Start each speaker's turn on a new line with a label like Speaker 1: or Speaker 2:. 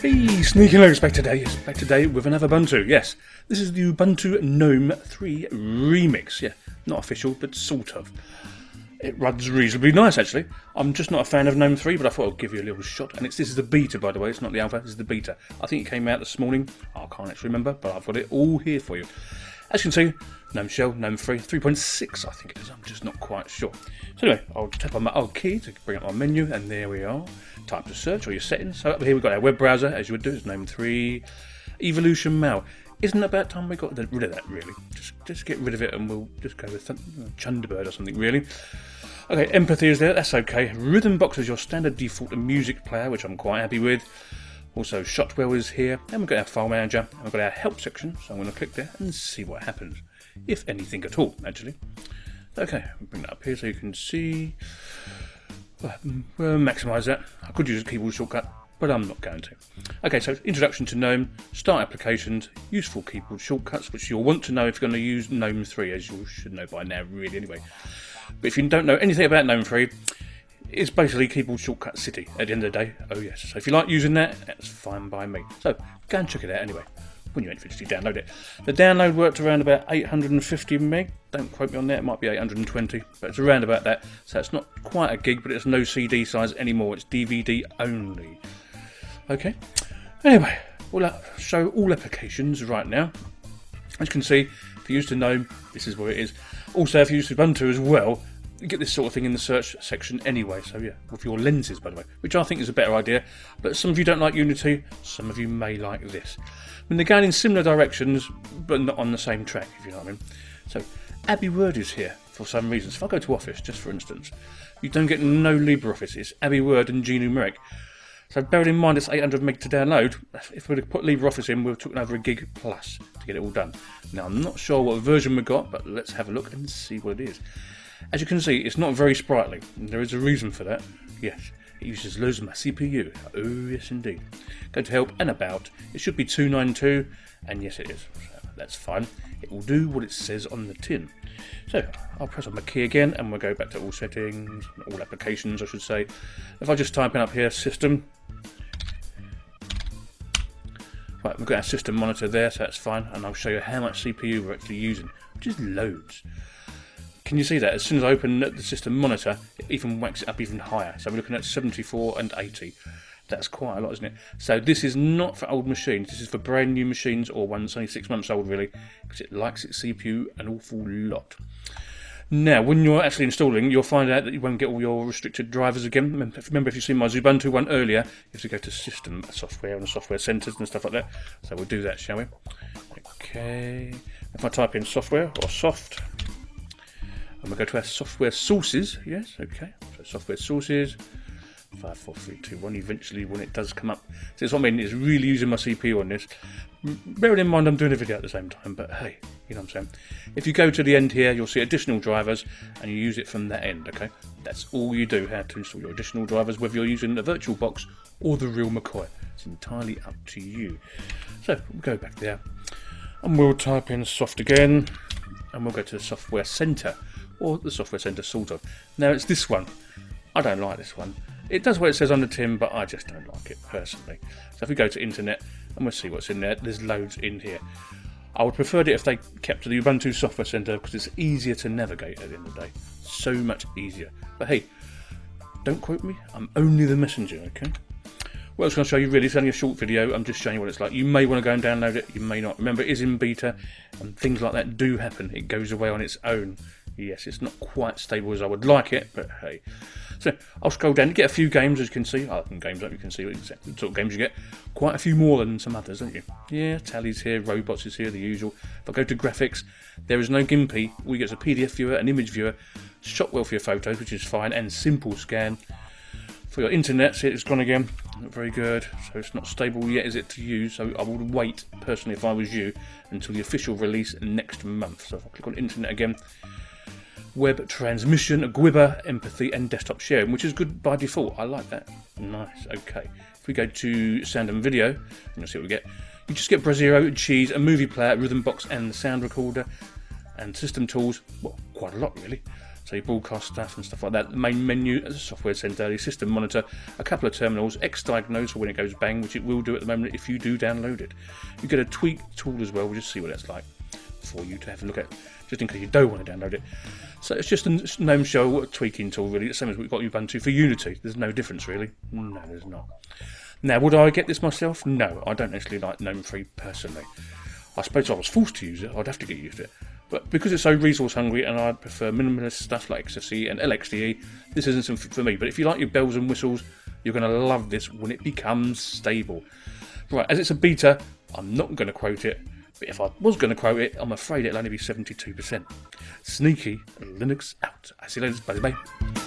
Speaker 1: Hey, Sneaky Linux back today. Yes, back today with another Ubuntu. Yes, this is the Ubuntu GNOME 3 remix. Yeah, not official, but sort of. It runs reasonably nice, actually. I'm just not a fan of GNOME 3, but I thought I'd give you a little shot. And it's this is the beta, by the way. It's not the alpha. This is the beta. I think it came out this morning. I can't actually remember, but I've got it all here for you. As you can see, GNOME Shell, GNOME 3, 3.6, I think it is. I'm just not quite sure. So anyway, I'll tap on my old key to bring up my menu, and there we are. Type to search or your settings. So up here we've got our web browser, as you would do. It's GNOME 3, Evolution Mail. Isn't it about time we got rid of that, really? Just just get rid of it and we'll just go with Chunderbird or something, really. Okay, Empathy is there, that's okay. Rhythmbox is your standard default music player, which I'm quite happy with. Also, Shotwell is here, and we've got our file manager, and we've got our help section, so I'm going to click there and see what happens, if anything at all, actually. Okay, bring that up here so you can see. Well, maximise that. I could use a keyboard shortcut, but I'm not going to. Okay, so introduction to GNOME, start applications, useful keyboard shortcuts, which you'll want to know if you're going to use GNOME 3, as you should know by now, really, anyway. But if you don't know anything about GNOME 3, it's basically keyboard shortcut city at the end of the day. Oh yes. So if you like using that, that's fine by me. So go and check it out anyway. When you eventually download it. The download worked around about 850 meg. Don't quote me on that, it might be 820, but it's around about that. So it's not quite a gig, but it's no CD size anymore. It's DVD only. Okay. Anyway, we'll show all applications right now. As you can see, if you use the GNOME, this is where it is. Also, if you use Ubuntu as well, you get this sort of thing in the search section anyway. So yeah, with your lenses, by the way, which I think is a better idea. But some of you don't like Unity, some of you may like this. I mean, they're going in similar directions, but not on the same track, if you know what I mean. So AbiWord is here for some reasons. If I go to Office, just for instance, you don't get no LibreOffice. It's AbiWord and Gnumeric. So bearing in mind it's 800 meg to download, if we'd put LibreOffice in, we've took over a gig plus to get it all done. Now I'm not sure what version we got, but let's have a look and see what it is. As you can see, it's not very sprightly. There is a reason for that. Yes, it uses loads of my CPU. Oh, yes, indeed. Go to help and about. It should be 292, and yes, it is. So that's fine. It will do what it says on the tin. So I'll press on my key again, and we'll go back to all settings, all applications, I should say. If I just type in up here, system. Right, we've got our system monitor there, so that's fine, and I'll show you how much CPU we're actually using, which is loads. Can you see that? As soon as I open the system monitor, it even whacks it up even higher. So we're looking at 74 and 80. That's quite a lot, isn't it? So this is not for old machines. This is for brand new machines or ones only six months old, really, because it likes its CPU an awful lot. Now, when you're actually installing, you'll find out that you won't get all your restricted drivers again. Remember, if you've seen my Ubuntu one earlier, you have to go to System Software and Software Centres and stuff like that. So we'll do that, shall we? Okay. If I type in software or soft, and we go to our software sources. Yes, okay. So software sources. Five, four, three, two, one. Eventually, when it does come up, so it's what I mean. It's really using my CPU on this. Bearing in mind, I'm doing a video at the same time. But hey, you know what I'm saying. If you go to the end here, you'll see additional drivers, and you use it from that end. Okay, that's all you do. How to install your additional drivers, whether you're using the VirtualBox or the real McCoy. It's entirely up to you. So we'll go back there, and we'll type in soft again, and we'll go to the software center or the Software Centre, sort of. Now it's this one. I don't like this one. It does what it says on the tin, but I just don't like it personally. So if we go to Internet and we'll see what's in there, there's loads in here. I would prefer it if they kept to the Ubuntu Software Centre because it's easier to navigate at the end of the day. So much easier. But hey, don't quote me, I'm only the messenger, okay? What else can I show you really? It's only a short video, I'm just showing you what it's like. You may want to go and download it, you may not. Remember, it is in beta, and things like that do happen. It goes away on its own. Yes, it's not quite stable as I would like it, but hey. So I'll scroll down to get a few games, as you can see. I oh, games up, you can see exactly the sort of games you get. Quite a few more than some others, don't you? Yeah, Tali's here, Robots is here, the usual. If I go to graphics, there is no Gimpy. We get a PDF viewer, an image viewer, Shotwell for your photos, which is fine, and Simple Scan. For your internet, see it's gone again. Not very good. So it's not stable yet, is it, to use? So I would wait, personally, if I was you, until the official release next month. So if I click on internet again, web transmission, Gwibber, empathy, and desktop sharing, which is good by default. I like that. Nice. Okay. If we go to sound and video, and you'll see what we get. You just get Brasero, Cheese, a movie player, Rhythmbox, and the sound recorder, and system tools. Well, quite a lot really. so you broadcast stuff and stuff like that. The main menu, a software earlier, system monitor, a couple of terminals, Xdiagnose when it goes bang, which it will do at the moment if you do download it. You get a tweak tool as well, we'll just see what that's like for you to have a look at, just in case you don't want to download it. So it's just a gnome shell tweaking tool, really, the same as we've got Ubuntu for Unity. There's no difference, really. No, there's not. Now, would I get this myself? No, I don't actually like GNOME 3 personally. I suppose if I was forced to use it, I'd have to get used to it. But because it's so resource hungry and I prefer minimalist stuff like XFCE and LXDE, this isn't something for me. But if you like your bells and whistles, you're going to love this when it becomes stable. Right, as it's a beta, I'm not going to quote it, but if I was going to quote it, I'm afraid it'll only be 72%. Sneaky and Linux out. I see you later. Bye bye.